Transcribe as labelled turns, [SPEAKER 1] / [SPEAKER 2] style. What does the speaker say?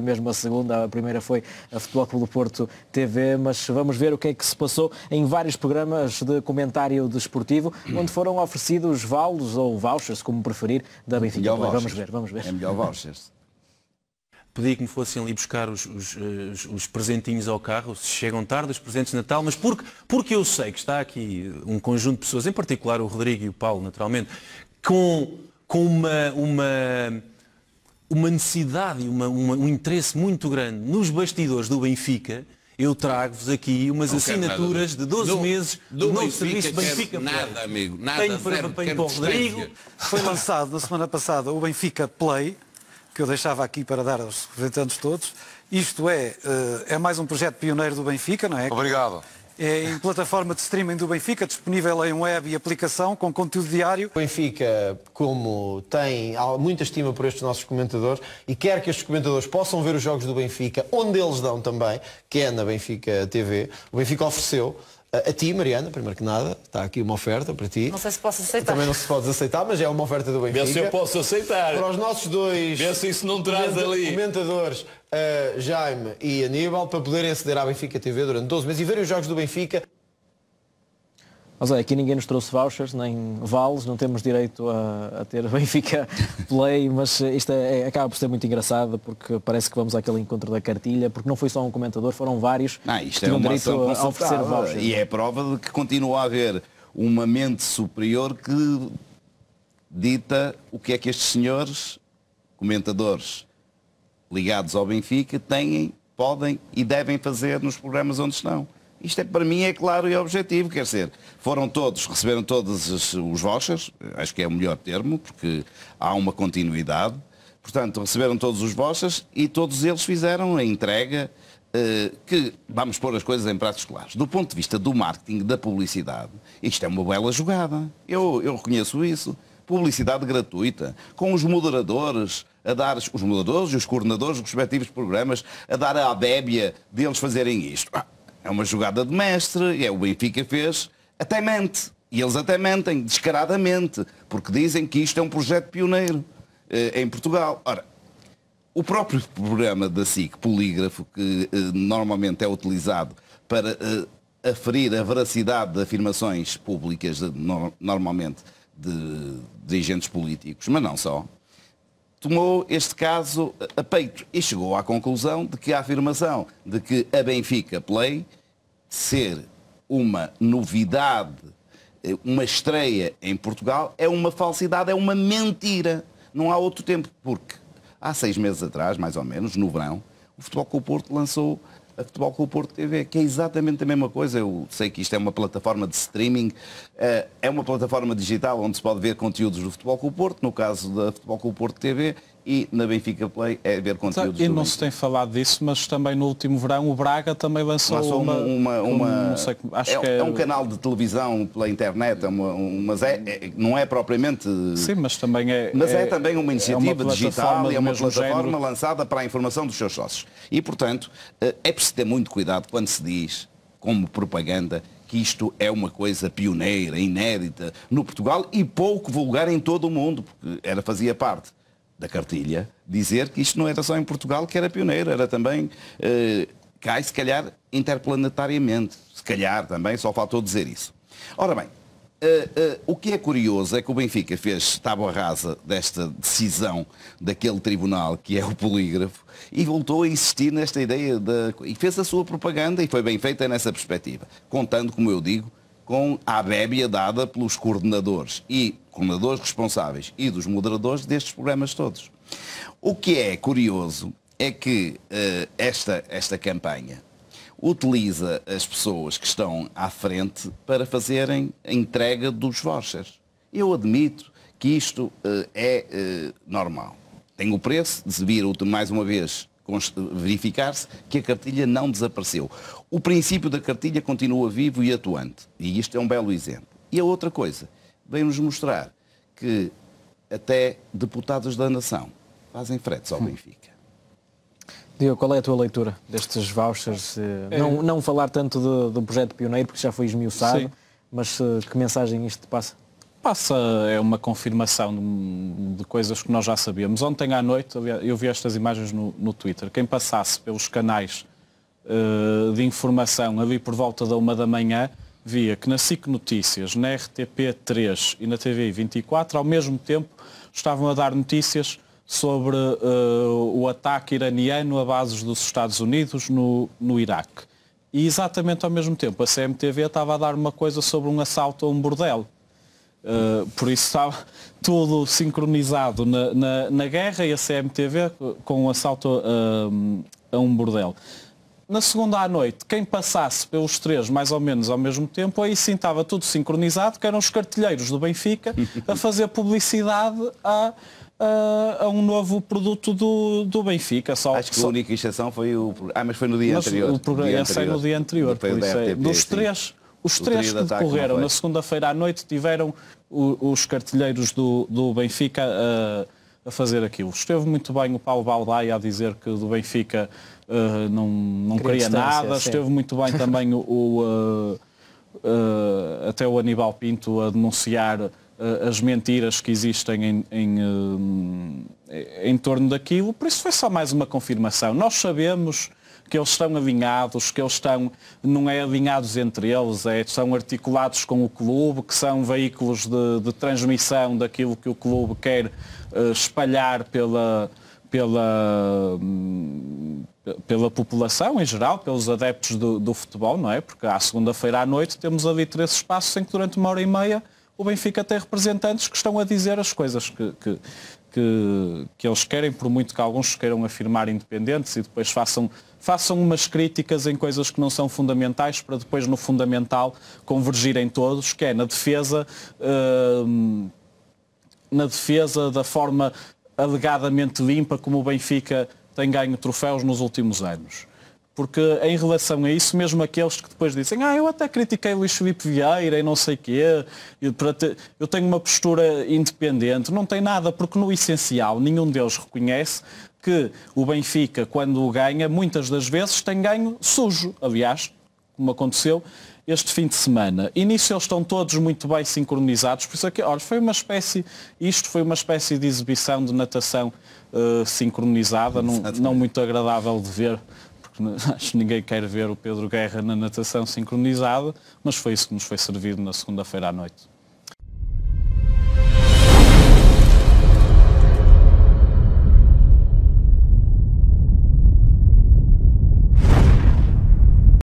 [SPEAKER 1] mesmo a segunda, a primeira foi a Futebol Clube do Porto TV, mas vamos ver o que é que se passou em vários programas de comentário desportivo, onde foram oferecidos valos ou vouchers, como preferir, da Benfica. Vamos ver, vamos ver.
[SPEAKER 2] É melhor vouchers.
[SPEAKER 3] Pedi que me fossem ali buscar os, os, os, os, presentinhos ao carro, se chegam tarde, os presentes de Natal, mas porque, porque eu sei que está aqui um conjunto de pessoas, em particular o Rodrigo e o Paulo, naturalmente, com, com uma, uma uma necessidade e uma, uma, um interesse muito grande nos bastidores do Benfica, eu trago-vos aqui umas não assinaturas de 12 meses do, do novo serviço Benfica
[SPEAKER 2] Play. Nada, amigo, nada.
[SPEAKER 3] Tenho para, zero, para, para o Rodrigo.
[SPEAKER 4] Foi lançado na semana passada o Benfica Play, que eu deixava aqui para dar aos representantes todos. Isto é, eh, é mais um projeto pioneiro do Benfica, não é?
[SPEAKER 5] Obrigado
[SPEAKER 4] em plataforma de streaming do Benfica, disponível em web e aplicação, com conteúdo diário.
[SPEAKER 6] O Benfica, como tem muita estima por estes nossos comentadores e quer que estes comentadores possam ver os jogos do Benfica, onde eles dão também, que é na Benfica TV, o Benfica ofereceu a ti, Mariana, primeiro que nada, está aqui uma oferta para ti.
[SPEAKER 7] Não sei se posso aceitar.
[SPEAKER 6] Também não se pode aceitar, mas é uma oferta do Benfica.
[SPEAKER 2] Vê se eu posso aceitar.
[SPEAKER 6] Para os nossos dois
[SPEAKER 2] Vê se isso não traz ali.
[SPEAKER 6] comentadores, uh, Jaime e Aníbal, para poderem aceder à Benfica TV durante 12 meses e verem os jogos do Benfica.
[SPEAKER 1] Mas olha, aqui ninguém nos trouxe vouchers, nem vales, não temos direito a, a ter Benfica Play, mas isto é, é, acaba por ser muito engraçado porque parece que vamos àquele encontro da cartilha, porque não foi só um comentador, foram vários
[SPEAKER 2] não, isto que é uma direito a, a oferecer vouchers. E é prova de que continua a haver uma mente superior que dita o que é que estes senhores, comentadores ligados ao Benfica, têm, podem e devem fazer nos programas onde estão. Isto é, para mim é claro e objetivo, quer dizer, foram todos, receberam todos os, os vouchers, acho que é o melhor termo, porque há uma continuidade, portanto, receberam todos os vouchers e todos eles fizeram a entrega uh, que, vamos pôr as coisas em pratos claros, do ponto de vista do marketing, da publicidade, isto é uma bela jogada, eu, eu reconheço isso, publicidade gratuita, com os moderadores, a dar os moderadores e os coordenadores dos respectivos programas a dar a abébia deles fazerem isto. Ah, é uma jogada de mestre, é o Benfica fez, até mente. E eles até mentem, descaradamente, porque dizem que isto é um projeto pioneiro eh, em Portugal. Ora, o próprio programa da SIC, Polígrafo, que eh, normalmente é utilizado para eh, aferir a veracidade de afirmações públicas, de, no, normalmente de dirigentes políticos, mas não só, tomou este caso a peito e chegou à conclusão de que a afirmação de que a Benfica Play ser uma novidade, uma estreia em Portugal, é uma falsidade, é uma mentira. Não há outro tempo, porque há seis meses atrás, mais ou menos, no verão, o Futebol o Porto lançou a Futebol o Porto TV, que é exatamente a mesma coisa. Eu sei que isto é uma plataforma de streaming, eh, é uma plataforma digital onde se pode ver conteúdos do Futebol o Porto, no caso da Futebol o Porto TV, e na Benfica Play é ver conteúdos
[SPEAKER 4] E não se tem falado disso, mas também no último verão o Braga também lançou,
[SPEAKER 2] lançou uma... uma, uma sei, acho é, que é... é, um canal de televisão pela internet, é uma, um, mas é, é, não é propriamente...
[SPEAKER 4] Sim, mas também é...
[SPEAKER 2] Mas é, é também uma iniciativa uma digital e é uma plataforma género. lançada para a informação dos seus sócios. E, portanto, eh, é preciso ter muito cuidado quando se diz, como propaganda, que isto é uma coisa pioneira, inédita no Portugal e pouco vulgar em todo o mundo, porque era, fazia parte da cartilha, dizer que isto não era só em Portugal que era pioneiro, era também eh, se calhar interplanetariamente. Se calhar também, só faltou dizer isso. Ora bem, Uh, uh, o que é curioso é que o Benfica fez tábua rasa desta decisão daquele tribunal que é o polígrafo e voltou a insistir nesta ideia de, e fez a sua propaganda e foi bem feita nessa perspectiva, contando, como eu digo, com a bébia dada pelos coordenadores e coordenadores responsáveis e dos moderadores destes programas todos. O que é curioso é que uh, esta, esta campanha utiliza as pessoas que estão à frente para fazerem a entrega dos vouchers. Eu admito que isto uh, é uh, normal. Tem o preço de vir mais uma vez verificar-se que a cartilha não desapareceu. O princípio da cartilha continua vivo e atuante. E isto é um belo exemplo. E a outra coisa, vem-nos mostrar que até deputados da nação fazem fretes ao hum. Benfica.
[SPEAKER 1] Diogo, qual é a tua leitura destes vouchers? É. Não, não falar tanto do, do projeto pioneiro, porque já foi esmiuçado, Sim. mas que mensagem isto passa?
[SPEAKER 5] Passa, é uma confirmação de, de, coisas que nós já sabíamos. Ontem à noite eu vi estas imagens no, no Twitter. Quem passasse pelos canais uh, de informação ali por volta da uma da manhã, via que na SIC Notícias, na RTP3 e na TV 24, ao mesmo tempo estavam a dar notícias sobre uh, o ataque iraniano a bases dos Estados Unidos no, no Iraque. E exatamente ao mesmo tempo a CMTV estava a dar uma coisa sobre um assalto a um bordel. Uh, por isso estava tudo sincronizado na, na, na, guerra e a CMTV com o um assalto a, a um bordel na segunda à noite, quem passasse pelos três mais ou menos ao mesmo tempo, aí sim estava tudo sincronizado, que eram os cartilheiros do Benfica a fazer publicidade a, a, a um novo produto do, do Benfica.
[SPEAKER 2] Só, Acho que só... a única exceção foi o. Ah, mas foi no dia mas anterior.
[SPEAKER 5] O programa dia anterior. no dia anterior. Por isso é, dos três, os três que decorreram na segunda-feira à noite tiveram o, os cartilheiros do, do Benfica a, a fazer aquilo. Esteve muito bem o Paulo Baldaia a dizer que do Benfica uh, não, não queria nada. Sim. Esteve muito bem também o, o uh, uh, até o Aníbal Pinto a denunciar as mentiras que existem em, em, em torno daquilo. Por isso foi só mais uma confirmação. Nós sabemos que eles estão alinhados, que eles estão, não é alinhados entre eles, é, são articulados com o clube, que são veículos de, de transmissão daquilo que o clube quer uh, espalhar pela, pela, pela população em geral, pelos adeptos do, do futebol, não é? Porque à segunda-feira à noite temos ali três espaços em que durante uma hora e meia o Benfica tem representantes que estão a dizer as coisas que, que, que, que eles querem, por muito que alguns queiram afirmar independentes e depois façam, façam umas críticas em coisas que não são fundamentais para depois no fundamental convergirem todos, que é na defesa, uh, na defesa da forma alegadamente limpa como o Benfica tem ganho troféus nos últimos anos. Porque em relação a isso, mesmo aqueles que depois dizem, ah, eu até critiquei Luís Filipe Vieira e não sei quê, eu tenho uma postura independente, não tem nada, porque no essencial nenhum deles reconhece que o Benfica, quando ganha, muitas das vezes tem ganho sujo. Aliás, como aconteceu este fim de semana. E nisso eles estão todos muito bem sincronizados. Por isso aqui, olha, foi uma espécie, isto foi uma espécie de exibição de natação uh, sincronizada, não, não, muito agradável de ver, porque acho que ninguém quer ver o Pedro Guerra na natação sincronizada, mas foi isso que nos foi servido na segunda-feira à noite.